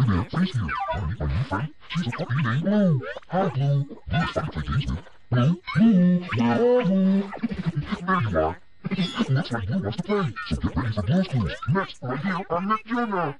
Hi there, Face here. My, my new friend. She's a puppy named Blue. Hi, Blue. Blue is fun to play games with. Blue, Blue, Blue, Blue. you? there you are. Looks like Blue wants to play, so get ready for Blue's Clues. Next, right here on Nick Jr.